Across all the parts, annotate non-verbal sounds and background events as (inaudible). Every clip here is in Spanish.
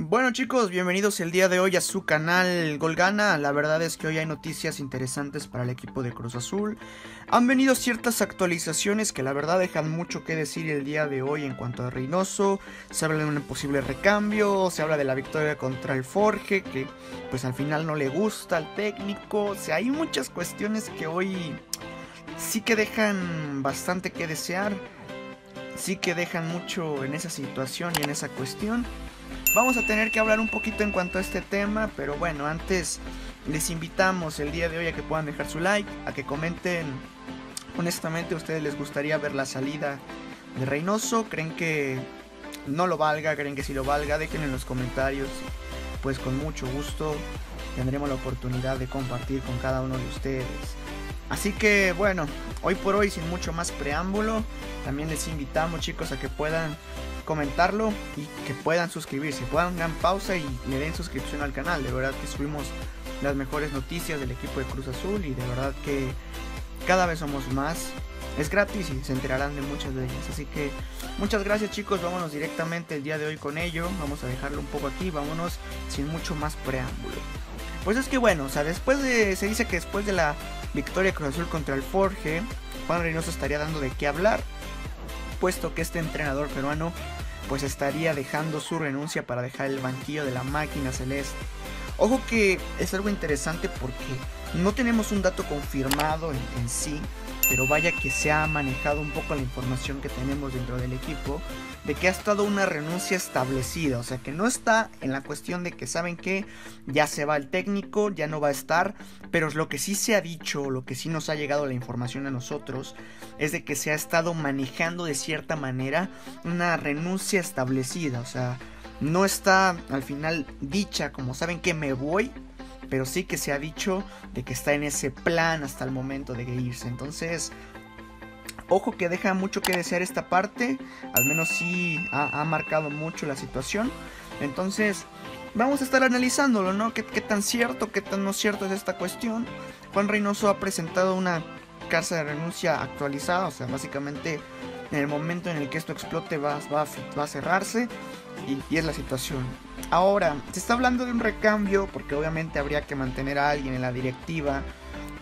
Bueno chicos, bienvenidos el día de hoy a su canal Golgana. La verdad es que hoy hay noticias interesantes para el equipo de Cruz Azul. Han venido ciertas actualizaciones que la verdad dejan mucho que decir el día de hoy en cuanto a Reynoso. Se habla de un posible recambio, se habla de la victoria contra el Forge, que pues al final no le gusta al técnico. O sea, hay muchas cuestiones que hoy sí que dejan bastante que desear. Sí que dejan mucho en esa situación y en esa cuestión. Vamos a tener que hablar un poquito en cuanto a este tema, pero bueno, antes les invitamos el día de hoy a que puedan dejar su like, a que comenten. Honestamente a ustedes les gustaría ver la salida de Reynoso, creen que no lo valga, creen que sí lo valga, dejen en los comentarios, pues con mucho gusto tendremos la oportunidad de compartir con cada uno de ustedes. Así que bueno, hoy por hoy sin mucho más preámbulo, también les invitamos chicos a que puedan comentarlo y que puedan suscribirse, puedan dar pausa y le den suscripción al canal. De verdad que subimos las mejores noticias del equipo de Cruz Azul y de verdad que cada vez somos más. Es gratis y se enterarán de muchas de ellas. Así que muchas gracias chicos, vámonos directamente el día de hoy con ello. Vamos a dejarlo un poco aquí, vámonos sin mucho más preámbulo. Pues es que bueno, o sea, después de, se dice que después de la victoria Cruz Azul contra el Forge, Juan Reynoso estaría dando de qué hablar, puesto que este entrenador peruano pues estaría dejando su renuncia para dejar el banquillo de la máquina celeste. Ojo que es algo interesante porque no tenemos un dato confirmado en, sí, pero vaya que se ha manejado un poco la información que tenemos dentro del equipo de que ha estado una renuncia establecida, o sea que no está en la cuestión de que saben que ya se va el técnico, ya no va a estar, pero lo que sí se ha dicho, lo que sí nos ha llegado la información a nosotros, es de que se ha estado manejando de cierta manera una renuncia establecida, o sea, no está al final dicha como saben que me voy, pero sí que se ha dicho de que está en ese plan hasta el momento de irse. Entonces, ojo que deja mucho que desear esta parte, al menos sí ha, marcado mucho la situación. Entonces, vamos a estar analizándolo, ¿no? ¿Qué, tan cierto, qué tan no cierto es esta cuestión? Juan Reynoso ha presentado una carta de renuncia actualizada, o sea, básicamente en el momento en el que esto explote va, va, va a cerrarse y, es la situación. Ahora, se está hablando de un recambio porque obviamente habría que mantener a alguien en la directiva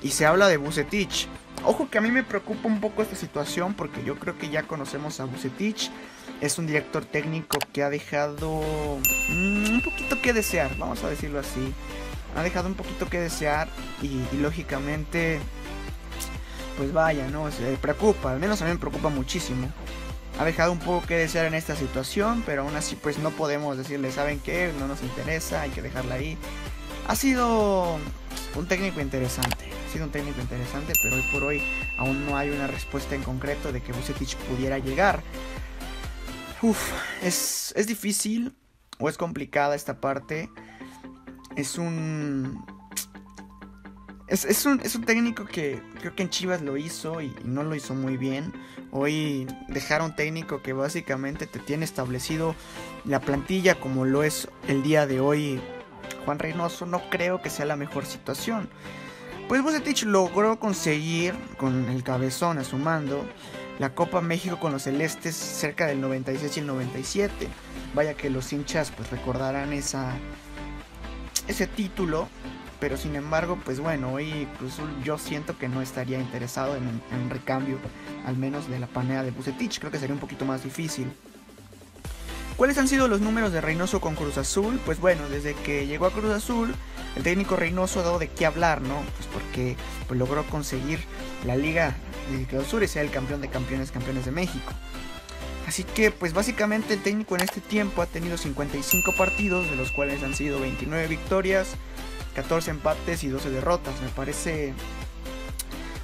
y se habla de Bucetich. Ojo que a mí me preocupa un poco esta situación porque yo creo que ya conocemos a Bucetich. Es un director técnico que ha dejado mm, un poquito que desear, vamos a decirlo así. Ha dejado un poquito que desear y, lógicamente, pues vaya, ¿no? Se preocupa, al menos a mí me preocupa muchísimo ha dejado un poco que desear en esta situación, pero aún así pues no podemos decirle, ¿saben qué? No nos interesa, hay que dejarla ahí. Ha sido un técnico interesante, ha sido un técnico interesante, pero hoy por hoy aún no hay una respuesta en concreto de que Bucetich pudiera llegar. Uf, es, es difícil o es complicada esta parte. Es un es, un, técnico que creo que en Chivas lo hizo y, no lo hizo muy bien. Hoy dejar un técnico que básicamente te tiene establecido la plantilla como lo es el día de hoy Juan Reynoso no creo que sea la mejor situación. Pues Bucetich logró conseguir con el cabezón a su mando la Copa México con los celestes cerca del 96 y el 97. Vaya que los hinchas pues recordarán esa ese título pero sin embargo, pues bueno, hoy yo siento que no estaría interesado en, un recambio, al menos de la panea de Bucetich. Creo que sería un poquito más difícil. ¿Cuáles han sido los números de Reynoso con Cruz Azul? Pues bueno, desde que llegó a Cruz Azul, el técnico Reynoso ha dado de qué hablar, ¿no? Pues porque pues, logró conseguir la Liga de Clausura y ser el campeón de campeones, campeones de México. Así que, pues básicamente el técnico en este tiempo ha tenido 55 partidos, de los cuales han sido 29 victorias, 14 empates y 12 derrotas. Me parece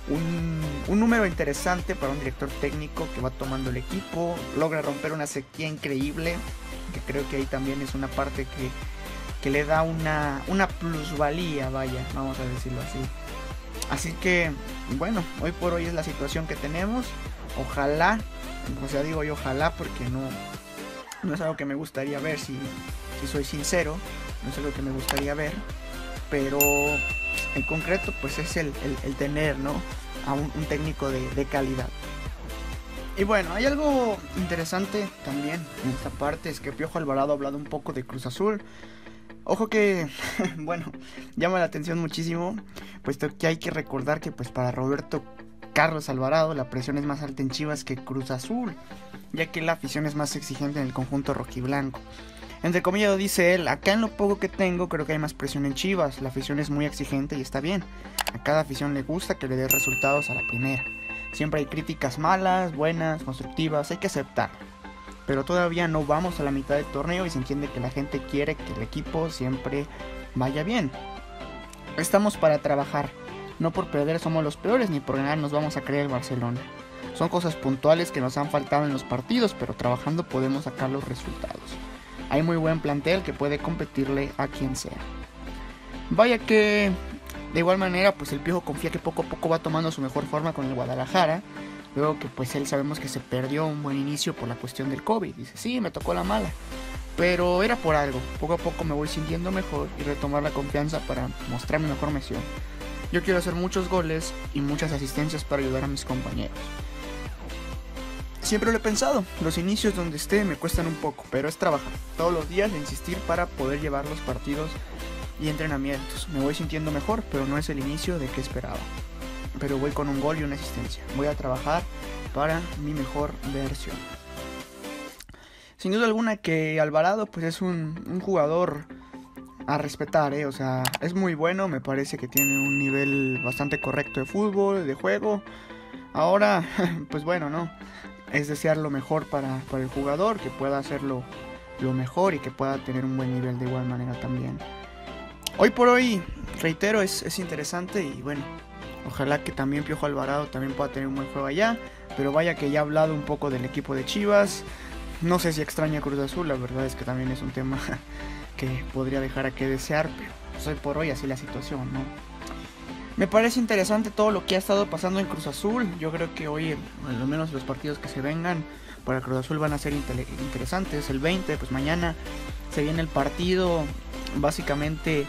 un, número interesante para un director técnico que va tomando el equipo, logra romper una sequía increíble, que creo que ahí también es una parte que, que le da una, una plusvalía, vaya, vamos a decirlo así. Así que, bueno, hoy por hoy es la situación que tenemos. Ojalá, o sea, digo yo ojalá porque no, no es algo que me gustaría ver, si, si soy sincero, no es algo que me gustaría ver pero en concreto pues es el, tener ¿no? a un, técnico de, calidad. Y bueno, hay algo interesante también en esta parte, es que Piojo Alvarado ha hablado un poco de Cruz Azul. Ojo que, (laughs) bueno, llama la atención muchísimo, puesto que hay que recordar que pues para Roberto Carlos Alvarado la presión es más alta en Chivas que Cruz Azul, ya que la afición es más exigente en el conjunto rojiblanco. Entre comillas dice él, acá en lo poco que tengo creo que hay más presión en Chivas, la afición es muy exigente y está bien. A cada afición le gusta que le dé resultados a la primera. Siempre hay críticas malas, buenas, constructivas, hay que aceptar. Pero todavía no vamos a la mitad del torneo y se entiende que la gente quiere que el equipo siempre vaya bien. Estamos para trabajar. No por perder somos los peores ni por ganar nos vamos a creer el Barcelona. Son cosas puntuales que nos han faltado en los partidos, pero trabajando podemos sacar los resultados. Hay muy buen plantel que puede competirle a quien sea. Vaya que de igual manera, pues el Piojo confía que poco a poco va tomando su mejor forma con el Guadalajara. Luego que pues él sabemos que se perdió un buen inicio por la cuestión del COVID. Dice, sí, me tocó la mala. Pero era por algo. Poco a poco me voy sintiendo mejor y retomar la confianza para mostrar mi mejor misión. Yo quiero hacer muchos goles y muchas asistencias para ayudar a mis compañeros. Siempre lo he pensado, los inicios donde esté me cuestan un poco, pero es trabajar todos los días e insistir para poder llevar los partidos y entrenamientos. Me voy sintiendo mejor, pero no es el inicio de que esperaba. Pero voy con un gol y una asistencia. Voy a trabajar para mi mejor versión. Sin duda alguna que Alvarado pues es un, un jugador a respetar, ¿eh? o sea, es muy bueno, me parece que tiene un nivel bastante correcto de fútbol, de juego. Ahora, (laughs) pues bueno, ¿no? Es desear lo mejor para, para el jugador, que pueda hacerlo lo mejor y que pueda tener un buen nivel de igual manera también. Hoy por hoy, reitero, es, es interesante y bueno, ojalá que también Piojo Alvarado también pueda tener un buen juego allá. Pero vaya que ya he hablado un poco del equipo de Chivas. No sé si extraña Cruz Azul, la verdad es que también es un tema (laughs) que podría dejar a que desear, pero pues hoy por hoy así la situación, ¿no? Me parece interesante todo lo que ha estado pasando en Cruz Azul. Yo creo que hoy, al menos los partidos que se vengan para Cruz Azul van a ser interesantes. El 20, pues mañana se viene el partido básicamente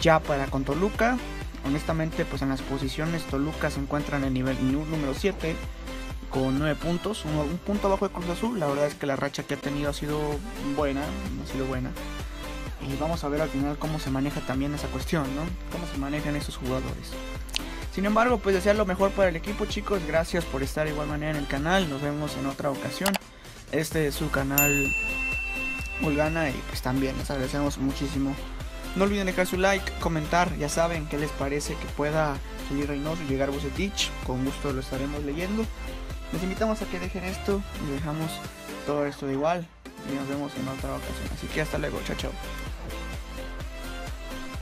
ya para con Toluca. Honestamente, pues en las posiciones Toluca se encuentra en el nivel número 7 con 9 puntos, un, punto abajo de Cruz Azul. La verdad es que la racha que ha tenido ha sido buena, ha sido buena. Y vamos a ver al final cómo se maneja también esa cuestión, ¿no? Cómo se manejan esos jugadores. Sin embargo, pues desear lo mejor para el equipo, chicos. Gracias por estar de igual manera en el canal. Nos vemos en otra ocasión. Este es su canal Vulgana y pues también les agradecemos muchísimo no olviden dejar su like, comentar, ya saben qué les parece que pueda salir Reynoso y llegar Bucetich. Con gusto lo estaremos leyendo. Les invitamos a que dejen esto y dejamos todo esto de igual. Y nos vemos en otra ocasión. Así que hasta luego, chao chao.